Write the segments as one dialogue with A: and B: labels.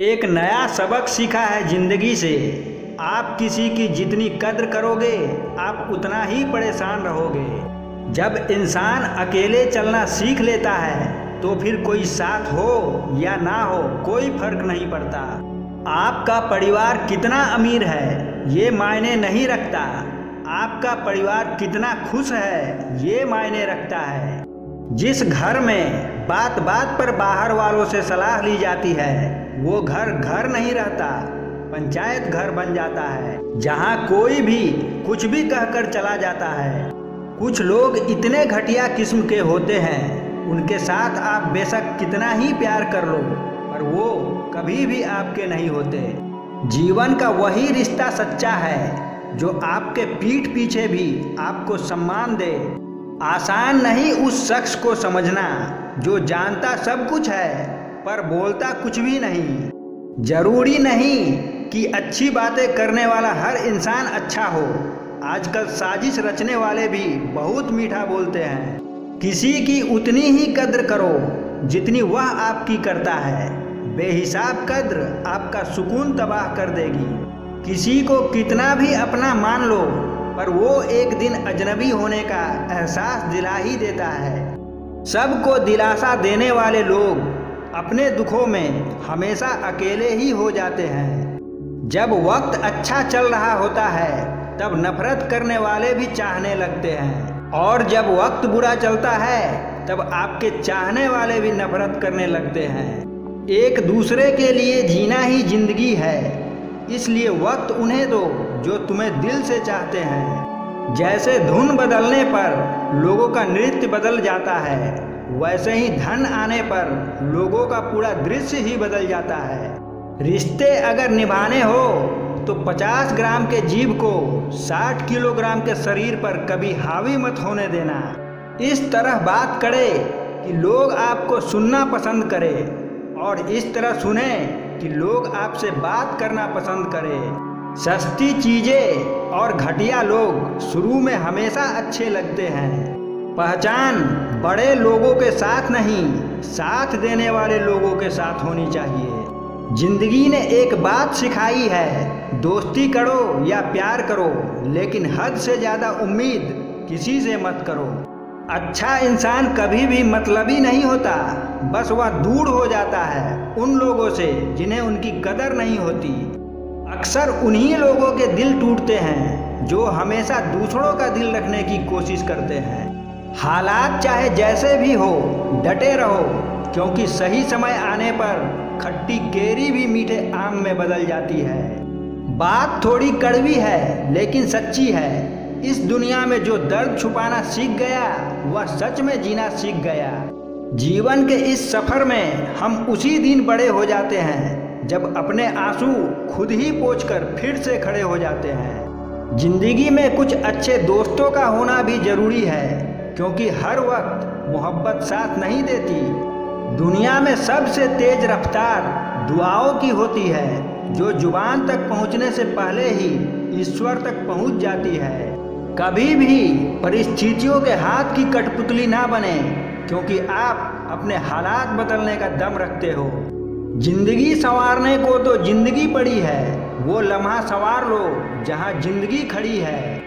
A: एक नया सबक सीखा है ज़िंदगी से। आप किसी की जितनी कद्र करोगे, आप उतना ही परेशान रहोगे। जब इंसान अकेले चलना सीख लेता है तो फिर कोई साथ हो या ना हो, कोई फ़र्क नहीं पड़ता। आपका परिवार कितना अमीर है, ये मायने नहीं रखता। आपका परिवार कितना खुश है, ये मायने रखता है। जिस घर में बात बात पर बाहर वालों से सलाह ली जाती है वो घर घर नहीं रहता, पंचायत घर बन जाता है, जहाँ कोई भी कुछ भी कहकर चला जाता है। कुछ लोग इतने घटिया किस्म के होते हैं, उनके साथ आप बेशक कितना ही प्यार कर लो, पर वो कभी भी आपके नहीं होते। जीवन का वही रिश्ता सच्चा है, जो आपके पीठ पीछे भी आपको सम्मान दे। आसान नहीं उस शख्स को समझना, जो जानता सब कुछ है पर बोलता कुछ भी नहीं। ज़रूरी नहीं कि अच्छी बातें करने वाला हर इंसान अच्छा हो। आजकल साजिश रचने वाले भी बहुत मीठा बोलते हैं। किसी की उतनी ही कद्र करो जितनी वह आपकी करता है। बेहिसाब कद्र आपका सुकून तबाह कर देगी। किसी को कितना भी अपना मान लो, पर वो एक दिन अजनबी होने का एहसास दिला ही देता है। सबको दिलासा देने वाले लोग अपने दुखों में हमेशा अकेले ही हो जाते हैं। जब वक्त अच्छा चल रहा होता है, तब नफरत करने वाले भी चाहने लगते हैं। और जब वक्त बुरा चलता है, तब आपके चाहने वाले भी नफरत करने लगते हैं। एक दूसरे के लिए जीना ही ज़िंदगी है। इसलिए वक्त उन्हें दो जो तुम्हें दिल से चाहते हैं। जैसे धुन बदलने पर लोगों का नृत्य बदल जाता है वैसे ही धन आने पर लोगों का पूरा दृश्य ही बदल जाता है। रिश्ते अगर निभाने हो तो 50 ग्राम के जीव को 60 किलोग्राम के शरीर पर कभी हावी मत होने देना। इस तरह बात करे कि लोग आपको सुनना पसंद करें और इस तरह सुने कि लोग आपसे बात करना पसंद करें। सस्ती चीज़ें और घटिया लोग शुरू में हमेशा अच्छे लगते हैं। पहचान बड़े लोगों के साथ नहीं, साथ देने वाले लोगों के साथ होनी चाहिए। ज़िंदगी ने एक बात सिखाई है, दोस्ती करो या प्यार करो, लेकिन हद से ज़्यादा उम्मीद किसी से मत करो। अच्छा इंसान कभी भी मतलबी नहीं होता, बस वह दूर हो जाता है उन लोगों से जिन्हें उनकी कदर नहीं होती। अक्सर उन्हीं लोगों के दिल टूटते हैं, जो हमेशा दूसरों का दिल रखने की कोशिश करते हैं। हालात चाहे जैसे भी हो, डटे रहो, क्योंकि सही समय आने पर खट्टी केरी भी मीठे आम में बदल जाती है। बात थोड़ी कड़वी है, लेकिन सच्ची है। इस दुनिया में जो दर्द छुपाना सीख गया, वह सच में जीना सीख गया। जीवन के इस सफ़र में हम उसी दिन बड़े हो जाते हैं, जब अपने आँसू खुद ही पोछकर फिर से खड़े हो जाते हैं। ज़िंदगी में कुछ अच्छे दोस्तों का होना भी ज़रूरी है क्योंकि हर वक्त मोहब्बत साथ नहीं देती। दुनिया में सबसे तेज रफ्तार दुआओं की होती है, जो ज़ुबान तक पहुँचने से पहले ही ईश्वर तक पहुँच जाती है। कभी भी परिस्थितियों के हाथ की कठपुतली ना बने, क्योंकि आप अपने हालात बदलने का दम रखते हो। ज़िंदगी संवारने को तो ज़िंदगी पड़ी है, वो लम्हा संवार लो जहाँ ज़िंदगी खड़ी है।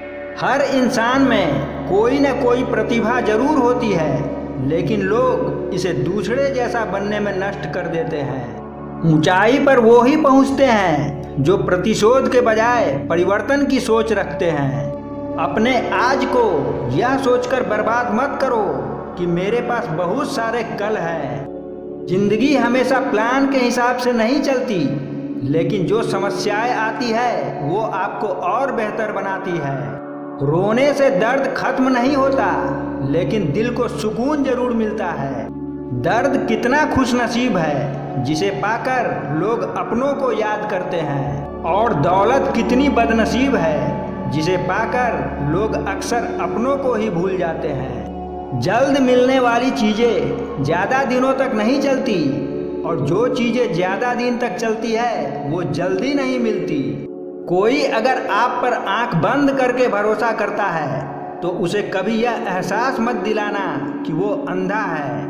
A: हर इंसान में कोई न कोई प्रतिभा ज़रूर होती है, लेकिन लोग इसे दूसरे जैसा बनने में नष्ट कर देते हैं। ऊंचाई पर वो ही पहुँचते हैं, जो प्रतिशोध के बजाय परिवर्तन की सोच रखते हैं। अपने आज को यह सोचकर बर्बाद मत करो कि मेरे पास बहुत सारे कल हैं। ज़िंदगी हमेशा प्लान के हिसाब से नहीं चलती, लेकिन जो समस्याएँ आती है, वो आपको और बेहतर बनाती है। रोने से दर्द खत्म नहीं होता, लेकिन दिल को सुकून ज़रूर मिलता है। दर्द कितना खुश नसीब है, जिसे पाकर लोग अपनों को याद करते हैं। और दौलत कितनी बदनसीब है, जिसे पाकर लोग अक्सर अपनों को ही भूल जाते हैं। जल्द मिलने वाली चीज़ें ज़्यादा दिनों तक नहीं चलती, और जो चीज़ें ज़्यादा दिन तक चलती है, वो जल्दी नहीं मिलती। कोई अगर आप पर आँख बंद करके भरोसा करता है तो उसे कभी यह एहसास मत दिलाना कि वो अंधा है।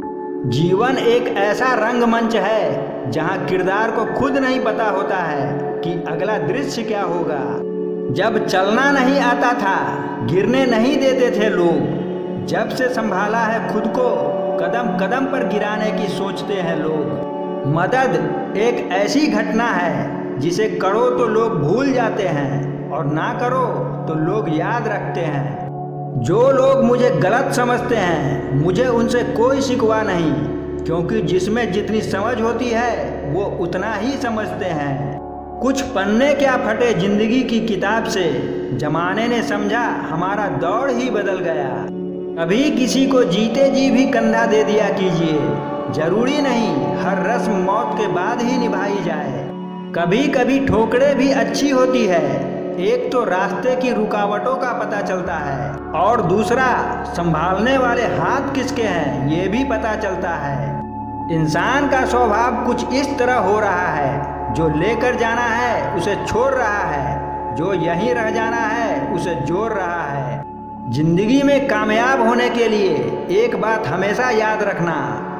A: जीवन एक ऐसा रंगमंच है, जहाँ किरदार को खुद नहीं पता होता है कि अगला दृश्य क्या होगा। जब चलना नहीं आता था, गिरने नहीं देते थे लोग। जब से संभाला है खुद को, कदम कदम पर गिराने की सोचते हैं लोग। मदद एक ऐसी घटना है जिसे करो तो लोग भूल जाते हैं और ना करो तो लोग याद रखते हैं। जो लोग मुझे गलत समझते हैं, मुझे उनसे कोई शिकवा नहीं, क्योंकि जिसमें जितनी समझ होती है, वो उतना ही समझते हैं। कुछ पन्ने क्या फटे ज़िंदगी की किताब से? जमाने ने समझा, हमारा दौड़ ही बदल गया। कभी किसी को जीते जी भी कंधा दे दिया कीजिए। ज़रूरी नहीं, हर रस्म मौत के बाद ही निभाई जाए। कभी कभी ठोकरे भी अच्छी होती है। एक तो रास्ते की रुकावटों का पता चलता है और दूसरा, संभालने वाले हाथ किसके हैं, ये भी पता चलता है। इंसान का स्वभाव कुछ इस तरह हो रहा है, जो लेकर जाना है, उसे छोड़ रहा है, जो यहीं रह जाना है, उसे जोड़ रहा है। ज़िंदगी में कामयाब होने के लिए एक बात हमेशा याद रखना,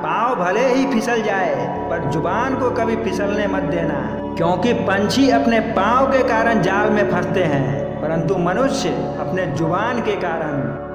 A: पाँव भले ही फिसल जाए, पर ज़ुबान को कभी फिसलने मत देना। क्योंकि पंछी अपने पाँव के कारण जाल में फंसते हैं, परंतु मनुष्य अपने ज़ुबान के कारण